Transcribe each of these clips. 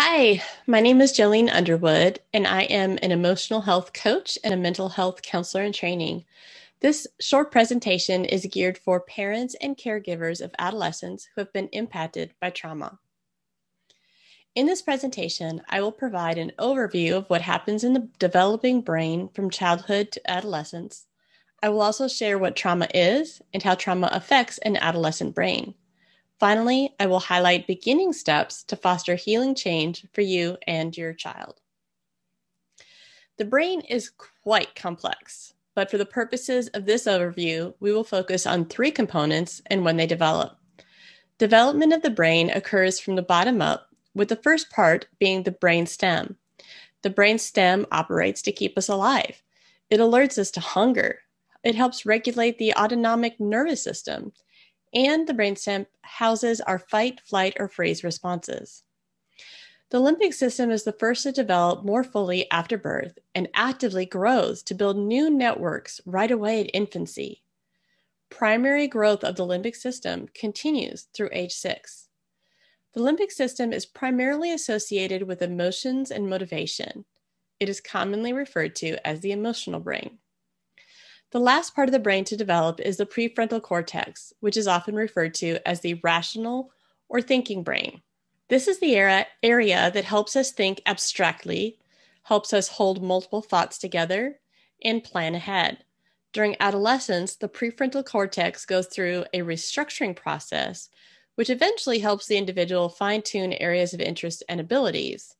Hi, my name is Jolene Underwood, and I am an emotional health coach and a mental health counselor in training. This short presentation is geared for parents and caregivers of adolescents who have been impacted by trauma. In this presentation, I will provide an overview of what happens in the developing brain from childhood to adolescence. I will also share what trauma is and how trauma affects an adolescent brain. Finally, I will highlight beginning steps to foster healing change for you and your child. The brain is quite complex, but for the purposes of this overview, we will focus on three components and when they develop. Development of the brain occurs from the bottom up, with the first part being the brain stem. The brain stem operates to keep us alive. It alerts us to hunger. It helps regulate the autonomic nervous system and the brainstem houses our fight, flight, or freeze responses. The limbic system is the first to develop more fully after birth and actively grows to build new networks right away at infancy. Primary growth of the limbic system continues through age six. The limbic system is primarily associated with emotions and motivation. It is commonly referred to as the emotional brain. The last part of the brain to develop is the prefrontal cortex, which is often referred to as the rational or thinking brain. This is the era, area that helps us think abstractly, helps us hold multiple thoughts together, and plan ahead. During adolescence, the prefrontal cortex goes through a restructuring process, which eventually helps the individual fine tune areas of interest and abilities.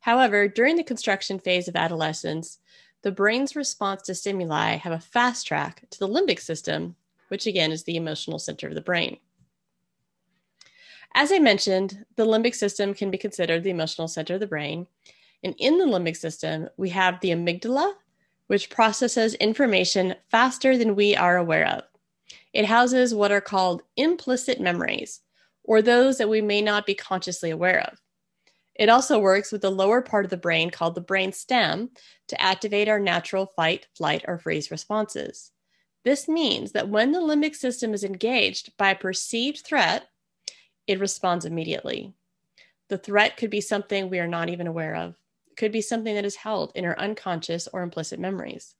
However, during the construction phase of adolescence, the brain's response to stimuli have a fast track to the limbic system, which again is the emotional center of the brain. As I mentioned, the limbic system can be considered the emotional center of the brain. And in the limbic system, we have the amygdala, which processes information faster than we are aware of. It houses what are called implicit memories, or those that we may not be consciously aware of. It also works with the lower part of the brain called the brain stem to activate our natural fight, flight, or freeze responses. This means that when the limbic system is engaged by a perceived threat, it responds immediately. The threat could be something we are not even aware of. It could be something that is held in our unconscious or implicit memories.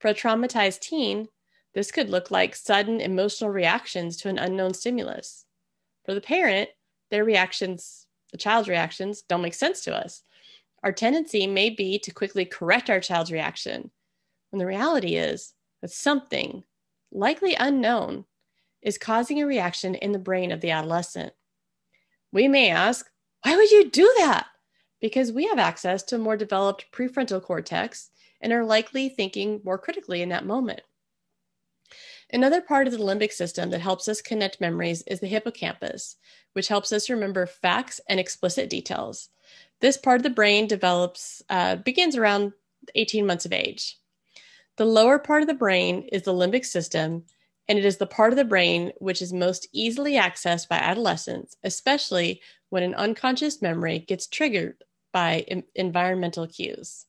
For a traumatized teen, this could look like sudden emotional reactions to an unknown stimulus. For the parent, their reactions the child's reactions don't make sense to us. Our tendency may be to quickly correct our child's reaction, when the reality is that something, likely unknown, is causing a reaction in the brain of the adolescent. We may ask, why would you do that? Because we have access to a more developed prefrontal cortex and are likely thinking more critically in that moment. Another part of the limbic system that helps us connect memories is the hippocampus, which helps us remember facts and explicit details. This part of the brain develops, uh, begins around 18 months of age. The lower part of the brain is the limbic system, and it is the part of the brain which is most easily accessed by adolescents, especially when an unconscious memory gets triggered by environmental cues.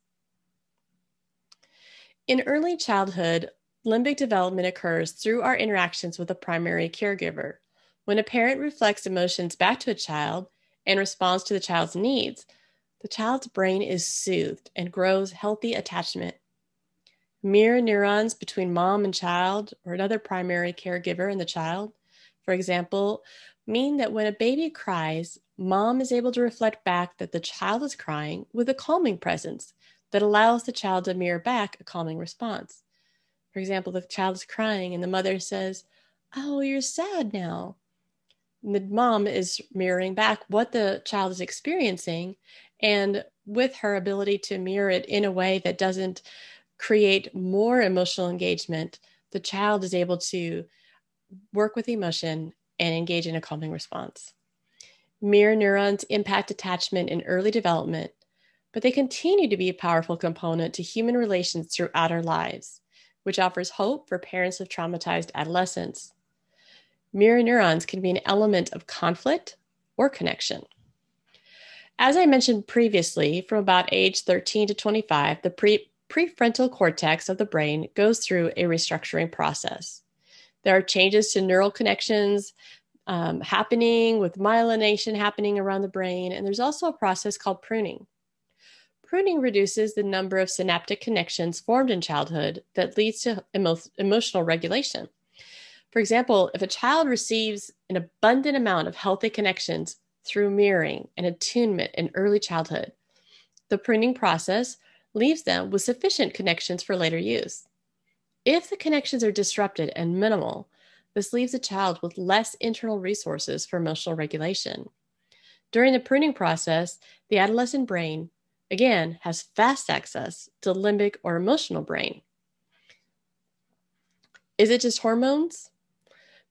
In early childhood, Limbic development occurs through our interactions with a primary caregiver. When a parent reflects emotions back to a child and responds to the child's needs, the child's brain is soothed and grows healthy attachment. Mirror neurons between mom and child, or another primary caregiver and the child, for example, mean that when a baby cries, mom is able to reflect back that the child is crying with a calming presence that allows the child to mirror back a calming response. For example, the child is crying and the mother says, Oh, you're sad now. The mom is mirroring back what the child is experiencing. And with her ability to mirror it in a way that doesn't create more emotional engagement, the child is able to work with emotion and engage in a calming response. Mirror neurons impact attachment in early development, but they continue to be a powerful component to human relations throughout our lives which offers hope for parents of traumatized adolescents. Mirror neurons can be an element of conflict or connection. As I mentioned previously, from about age 13 to 25, the pre- prefrontal cortex of the brain goes through a restructuring process. There are changes to neural connections um, happening with myelination happening around the brain. And there's also a process called pruning. Pruning reduces the number of synaptic connections formed in childhood that leads to emo- emotional regulation. For example, if a child receives an abundant amount of healthy connections through mirroring and attunement in early childhood, the pruning process leaves them with sufficient connections for later use. If the connections are disrupted and minimal, this leaves a child with less internal resources for emotional regulation. During the pruning process, the adolescent brain, again, has fast access to limbic or emotional brain. Is it just hormones?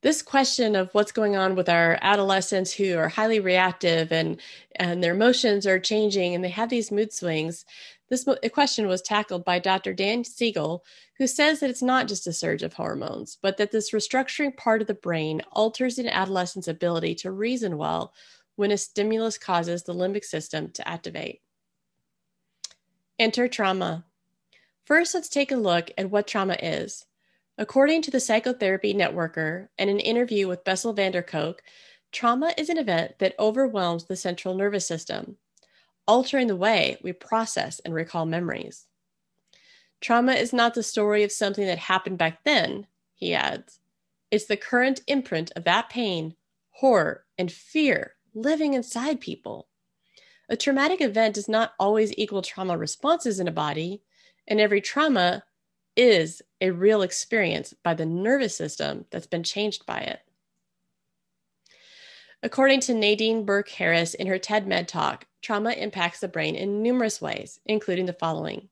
this question of what's going on with our adolescents who are highly reactive and and their emotions are changing and they have these mood swings this question was tackled by Dr. Dan Siegel, who says that it's not just a surge of hormones, but that this restructuring part of the brain alters an adolescent's ability to reason well when a stimulus causes the limbic system to activate. Enter trauma. First, let's take a look at what trauma is. According to the Psychotherapy Networker and an interview with Bessel van der Kolk, trauma is an event that overwhelms the central nervous system, altering the way we process and recall memories. Trauma is not the story of something that happened back then, he adds. It's the current imprint of that pain, horror, and fear living inside people. A traumatic event does not always equal trauma responses in a body, and every trauma is a real experience by the nervous system that's been changed by it. According to Nadine Burke Harris in her TED Med talk, trauma impacts the brain in numerous ways, including the following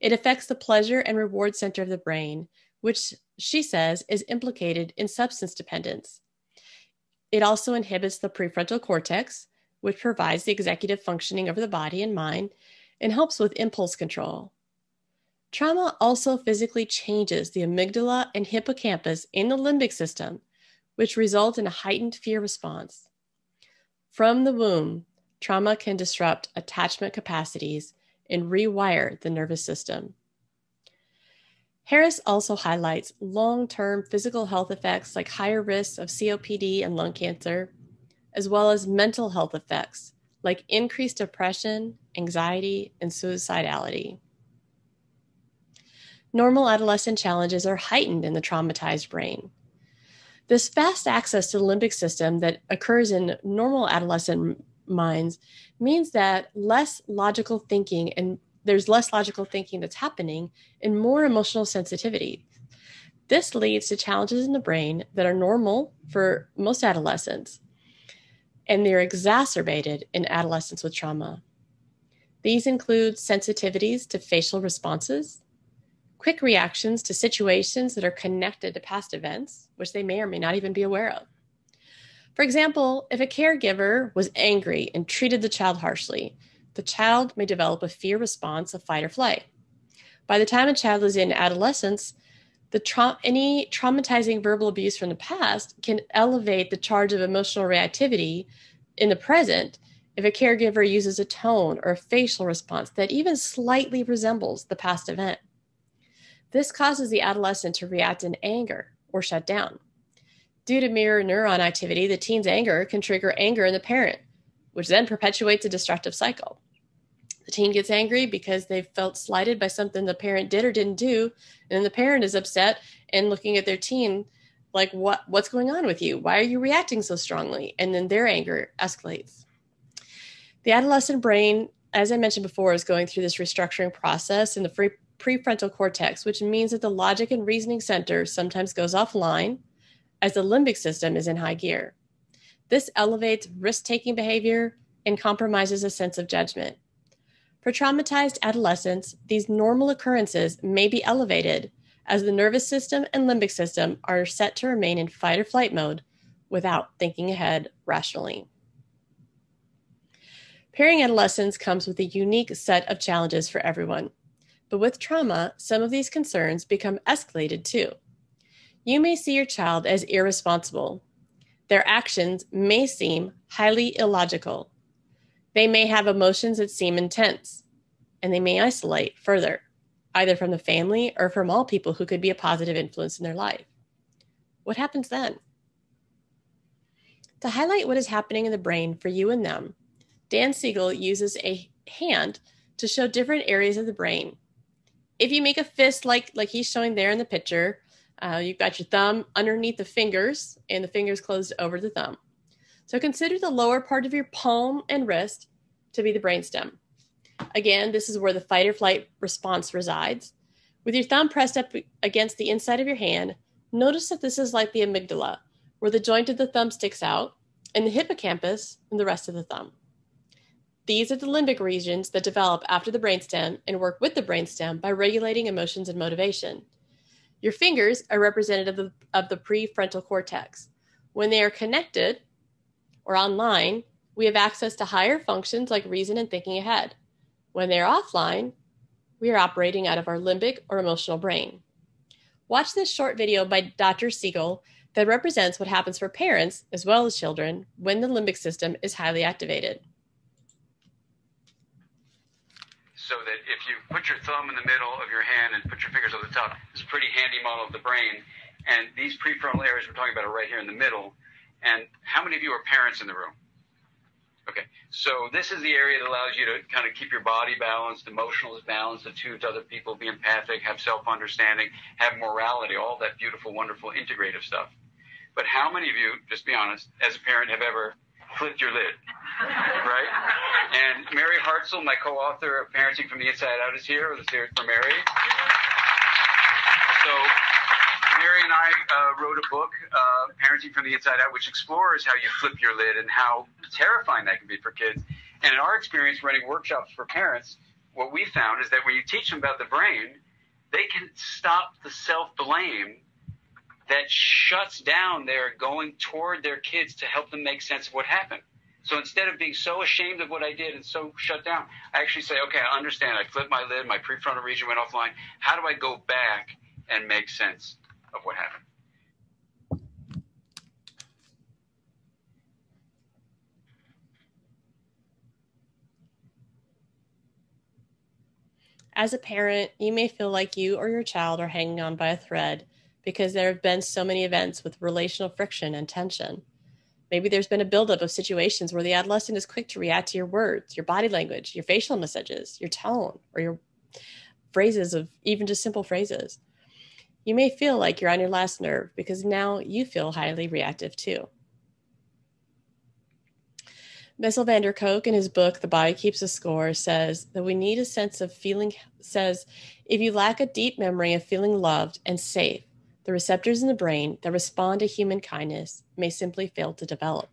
it affects the pleasure and reward center of the brain, which she says is implicated in substance dependence. It also inhibits the prefrontal cortex, which provides the executive functioning over the body and mind and helps with impulse control. Trauma also physically changes the amygdala and hippocampus in the limbic system, which result in a heightened fear response. From the womb, trauma can disrupt attachment capacities and rewire the nervous system. Harris also highlights long term physical health effects like higher risks of COPD and lung cancer, as well as mental health effects like increased depression, anxiety, and suicidality. Normal adolescent challenges are heightened in the traumatized brain. This fast access to the limbic system that occurs in normal adolescent minds means that less logical thinking and there's less logical thinking that's happening and more emotional sensitivity. This leads to challenges in the brain that are normal for most adolescents, and they're exacerbated in adolescents with trauma. These include sensitivities to facial responses, quick reactions to situations that are connected to past events, which they may or may not even be aware of. For example, if a caregiver was angry and treated the child harshly, the child may develop a fear response of fight or flight. By the time a child is in adolescence, the tra- any traumatizing verbal abuse from the past can elevate the charge of emotional reactivity in the present if a caregiver uses a tone or a facial response that even slightly resembles the past event. This causes the adolescent to react in anger or shut down. Due to mirror neuron activity, the teen's anger can trigger anger in the parent, which then perpetuates a destructive cycle. The teen gets angry because they felt slighted by something the parent did or didn't do, and the parent is upset and looking at their teen like what what's going on with you? Why are you reacting so strongly? And then their anger escalates. The adolescent brain, as I mentioned before, is going through this restructuring process in the free prefrontal cortex, which means that the logic and reasoning center sometimes goes offline as the limbic system is in high gear. This elevates risk taking behavior and compromises a sense of judgment. For traumatized adolescents, these normal occurrences may be elevated as the nervous system and limbic system are set to remain in fight or flight mode without thinking ahead rationally. Pairing adolescence comes with a unique set of challenges for everyone. But with trauma, some of these concerns become escalated too. You may see your child as irresponsible. Their actions may seem highly illogical. They may have emotions that seem intense, and they may isolate further, either from the family or from all people who could be a positive influence in their life. What happens then? To highlight what is happening in the brain for you and them, Dan Siegel uses a hand to show different areas of the brain. If you make a fist like like he's showing there in the picture, uh, you've got your thumb underneath the fingers and the fingers closed over the thumb. So consider the lower part of your palm and wrist to be the brainstem. Again, this is where the fight or flight response resides. With your thumb pressed up against the inside of your hand, notice that this is like the amygdala, where the joint of the thumb sticks out, and the hippocampus and the rest of the thumb. These are the limbic regions that develop after the brainstem and work with the brainstem by regulating emotions and motivation. Your fingers are representative of, the prefrontal cortex. When they are connected or online, we have access to higher functions like reason and thinking ahead. When they are offline, we are operating out of our limbic or emotional brain. Watch this short video by Dr. Siegel that represents what happens for parents as well as children when the limbic system is highly activated. So that if you put your thumb in the middle of your hand and put your fingers on the top, it's a pretty handy model of the brain. And these prefrontal areas we're talking about are right here in the middle. And how many of you are parents in the room? Okay, so this is the area that allows you to kind of keep your body balanced, emotional balanced, attuned to other people, be empathic, have self-understanding, have morality, all that beautiful, wonderful, integrative stuff. But how many of you, just be honest, as a parent, have ever flipped your lid? right? And Mary Hartzell, my co-author of Parenting from the Inside Out, is here. Let's hear it for Mary. So Mary and I uh, wrote a book, uh, Parenting from the Inside Out, which explores how you flip your lid and how terrifying that can be for kids. And in our experience running workshops for parents, what we found is that when you teach them about the brain, they can stop the self blame that shuts down their going toward their kids to help them make sense of what happened. So instead of being so ashamed of what I did and so shut down, I actually say, okay, I understand. I flipped my lid. My prefrontal region went offline. How do I go back and make sense of what happened. As a parent, you may feel like you or your child are hanging on by a thread because there have been so many events with relational friction and tension. Maybe there's been a buildup of situations where the adolescent is quick to react to your words, your body language, your facial messages, your tone, or your phrases of even just simple phrases. You may feel like you're on your last nerve because now you feel highly reactive too. Bessel van der Kolk in his book The Body Keeps a Score says that we need a sense of feeling says if you lack a deep memory of feeling loved and safe, the receptors in the brain that respond to human kindness may simply fail to develop.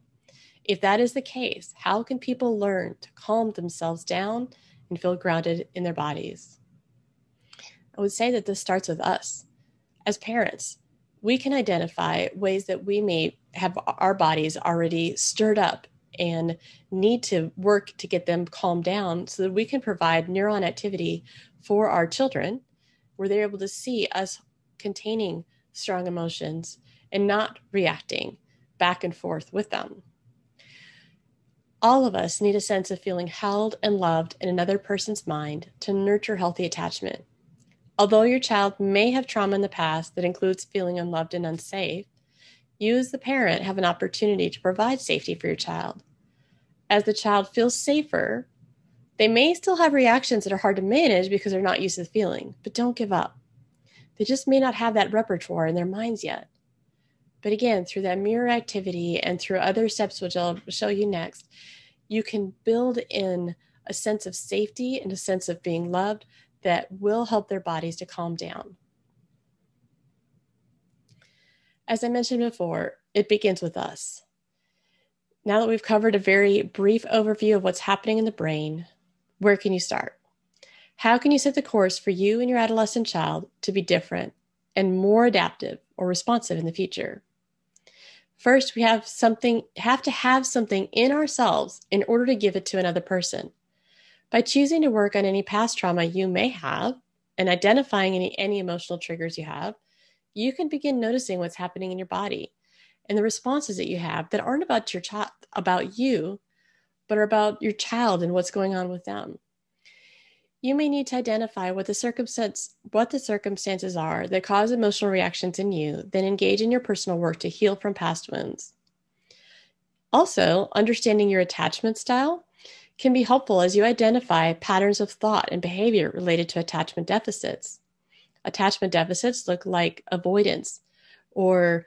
If that is the case, how can people learn to calm themselves down and feel grounded in their bodies? I would say that this starts with us as parents, we can identify ways that we may have our bodies already stirred up and need to work to get them calmed down so that we can provide neuron activity for our children where they're able to see us containing strong emotions and not reacting back and forth with them. All of us need a sense of feeling held and loved in another person's mind to nurture healthy attachment. Although your child may have trauma in the past that includes feeling unloved and unsafe, you as the parent have an opportunity to provide safety for your child. As the child feels safer, they may still have reactions that are hard to manage because they're not used to the feeling, but don't give up. They just may not have that repertoire in their minds yet. But again, through that mirror activity and through other steps, which I'll show you next, you can build in a sense of safety and a sense of being loved that will help their bodies to calm down. As I mentioned before, it begins with us. Now that we've covered a very brief overview of what's happening in the brain, where can you start? How can you set the course for you and your adolescent child to be different and more adaptive or responsive in the future? First, we have something have to have something in ourselves in order to give it to another person. By choosing to work on any past trauma you may have and identifying any, any emotional triggers you have, you can begin noticing what's happening in your body and the responses that you have that aren't about your child, about you, but are about your child and what's going on with them. You may need to identify what the circumstance what the circumstances are that cause emotional reactions in you, then engage in your personal work to heal from past wounds. Also, understanding your attachment style can be helpful as you identify patterns of thought and behavior related to attachment deficits. Attachment deficits look like avoidance or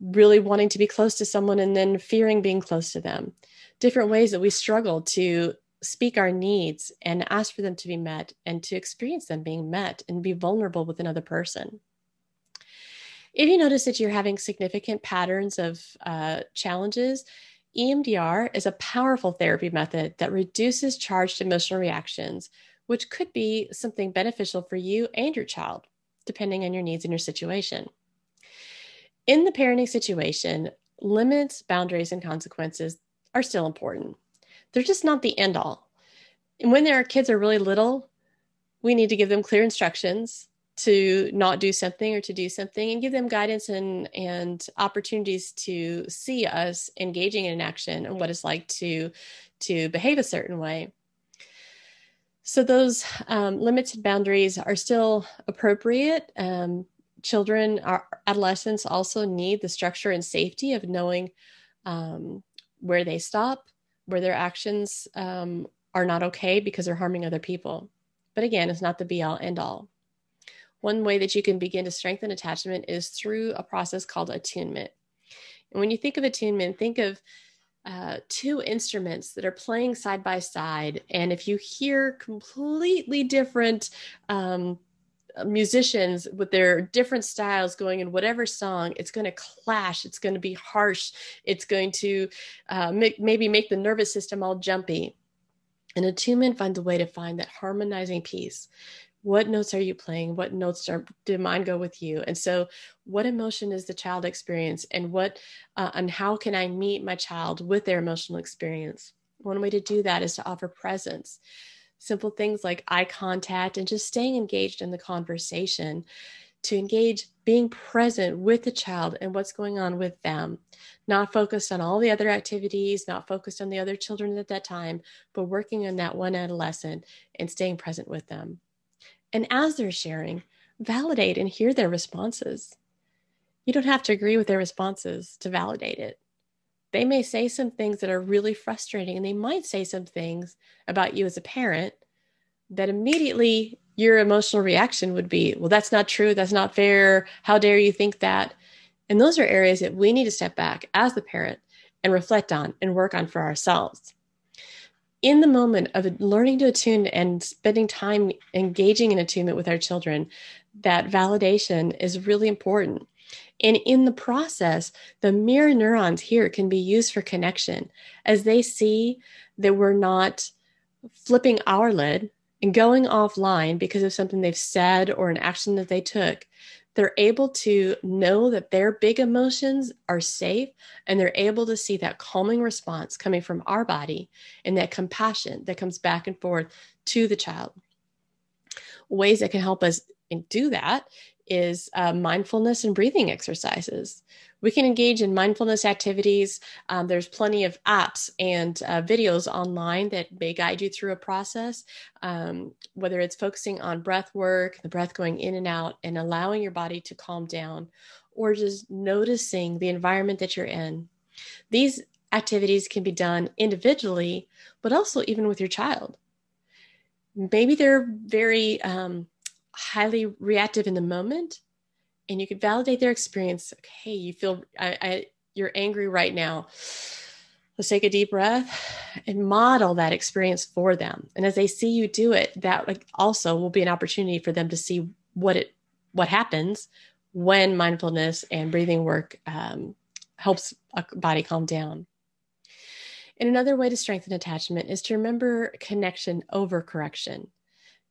really wanting to be close to someone and then fearing being close to them. Different ways that we struggle to speak our needs and ask for them to be met and to experience them being met and be vulnerable with another person. If you notice that you're having significant patterns of uh, challenges, EMDR is a powerful therapy method that reduces charged emotional reactions, which could be something beneficial for you and your child, depending on your needs and your situation. In the parenting situation, limits, boundaries, and consequences are still important. They're just not the end all. And when our kids are really little, we need to give them clear instructions to not do something or to do something and give them guidance and and opportunities to see us engaging in an action and what it's like to to behave a certain way. So those um, limited boundaries are still appropriate. Um, children our adolescents also need the structure and safety of knowing um, where they stop where their actions um, are not okay because they're harming other people. But again it's not the be all end all one way that you can begin to strengthen attachment is through a process called attunement. And when you think of attunement, think of uh, two instruments that are playing side by side. And if you hear completely different um, musicians with their different styles going in whatever song, it's going to clash. It's going to be harsh. It's going to uh, make, maybe make the nervous system all jumpy. And attunement finds a way to find that harmonizing piece what notes are you playing? What notes are, did mine go with you? And so what emotion is the child experience? And what uh, and how can i meet my child with their emotional experience? One way to do that is to offer presence. Simple things like eye contact and just staying engaged in the conversation to engage being present with the child and what's going on with them. Not focused on all the other activities not focused on the other children at that time but working on that one adolescent and staying present with them and as they're sharing, validate and hear their responses. You don't have to agree with their responses to validate it. They may say some things that are really frustrating, and they might say some things about you as a parent that immediately your emotional reaction would be, Well, that's not true. That's not fair. How dare you think that? And those are areas that we need to step back as the parent and reflect on and work on for ourselves in the moment of learning to attune and spending time engaging in attunement with our children, that validation is really important. And in the process, the mirror neurons here can be used for connection as they see that we're not flipping our lid and going offline because of something they've said or an action that they took they're able to know that their big emotions are safe and they're able to see that calming response coming from our body and that compassion that comes back and forth to the child. Ways that can help us do that is uh, mindfulness and breathing exercises. We can engage in mindfulness activities. Um, there's plenty of apps and uh, videos online that may guide you through a process, um, whether it's focusing on breath work, the breath going in and out, and allowing your body to calm down, or just noticing the environment that you're in. These activities can be done individually, but also even with your child. Maybe they're very um, highly reactive in the moment and you could validate their experience. Okay you feel I, I, you're angry right now. Let's take a deep breath and model that experience for them. And as they see you do it that also will be an opportunity for them to see what it what happens when mindfulness and breathing work um, helps a body calm down. And another way to strengthen attachment is to remember connection over correction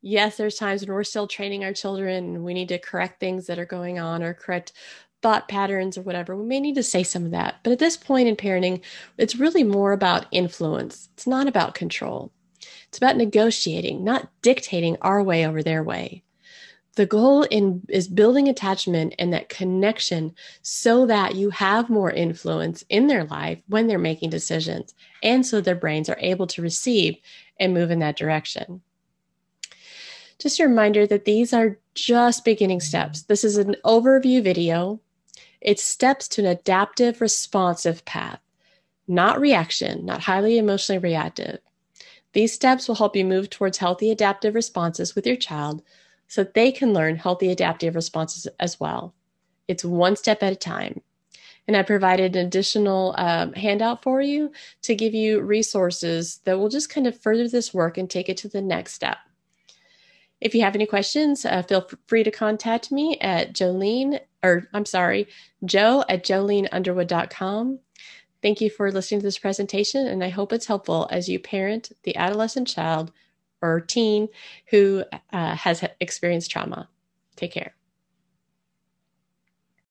yes, there's times when we're still training our children and we need to correct things that are going on or correct thought patterns or whatever. We may need to say some of that. But at this point in parenting, it's really more about influence. It's not about control. It's about negotiating, not dictating our way over their way. The goal in is building attachment and that connection so that you have more influence in their life when they're making decisions and so their brains are able to receive and move in that direction. Just a reminder that these are just beginning steps. This is an overview video. It's steps to an adaptive responsive path. not reaction, not highly emotionally reactive. These steps will help you move towards healthy adaptive responses with your child so that they can learn healthy adaptive responses as well. It's one step at a time. And I provided an additional um, handout for you to give you resources that will just kind of further this work and take it to the next step. If you have any questions, uh, feel free to contact me at Jolene, or I'm sorry, joe at joleneunderwood.com. Thank you for listening to this presentation, and I hope it's helpful as you parent the adolescent child or teen who uh, has experienced trauma. Take care.